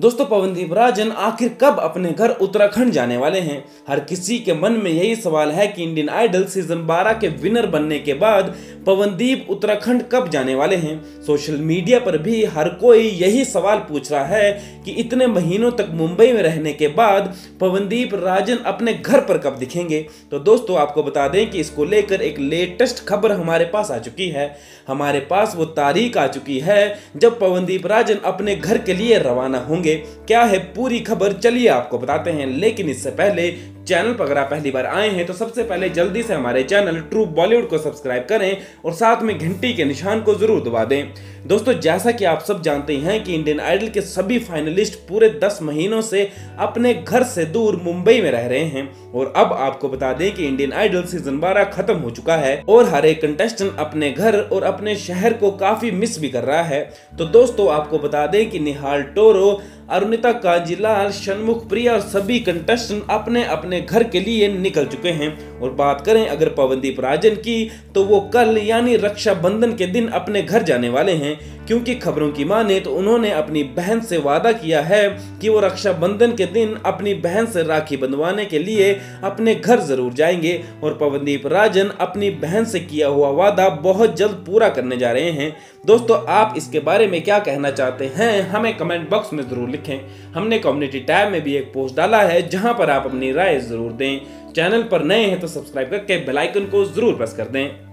दोस्तों पवनदीप राजन आखिर कब अपने घर उत्तराखंड जाने वाले हैं? हर किसी के मन में यही सवाल है कि इंडियन आइडल सीज़न 12 के विनर बनने के बाद पवनदीप उत्तराखंड कब जाने वाले हैं? सोशल मीडिया पर भी हर कोई यही सवाल पूछ रहा है कि इतने महीनों तक मुंबई में रहने के बाद पवनदीप राजन अपने घर पर कब दिखेंगे? तो दोस्तों, आपको बता दें कि इसको लेकर एक लेटेस्ट खबर हमारे पास आ चुकी है। हमारे पास वो तारीख आ चुकी है जब पवनदीप राजन अपने घर के लिए रवाना होंगे। होंगे क्या है पूरी खबर। चलिए आपको बताते हैं, लेकिन इससे पहले चैनल पर अगर आप पहली बार आए हैं तो सबसे पहले जल्दी से हमारे चैनल ट्रू बॉलीवुड को सब्सक्राइब करें और साथ में घंटी के निशान को ज़रूर दबा दें। दोस्तों, जैसा कि आप सब जानते हैं कि इंडियन आइडल के सभी फाइनलिस्ट पूरे दस महीनों से अपने घर से दूर मुंबई में रह रहे हैं और अब आपको बता दें कि इंडियन आइडल सीज़न बारह खत्म हो चुका है और हर एक कंटेस्टेंट अपने घर और अपने शहर को काफ़ी मिस भी कर रहा है। तो दोस्तों, आपको बता दें कि निहाल टोरो अरुणिता कांजीलाल, शनमुख प्रिया और सभी कंटेस्टेंट अपने अपने घर के लिए निकल चुके हैं। और बात करें अगर पवनदीप राजन की तो वो कल यानी रक्षाबंधन के दिन अपने घर जाने वाले हैं। क्योंकि खबरों की माने तो उन्होंने अपनी बहन से वादा किया है कि वो रक्षाबंधन के दिन अपनी बहन से राखी बंधवाने के लिए अपने घर ज़रूर जाएँगे। और पवनदीप राजन अपनी बहन से किया हुआ वादा बहुत जल्द पूरा करने जा रहे हैं। दोस्तों, आप इसके बारे में क्या कहना चाहते हैं, हमें कमेंट बॉक्स में ज़रूर लिखें। हमने कम्युनिटी टैब में भी एक पोस्ट डाला है, जहाँ पर आप अपनी राय ज़रूर दें। चैनल पर नए हैं तो सब्सक्राइब करके बेलाइकन को ज़रूर प्रेस कर दें।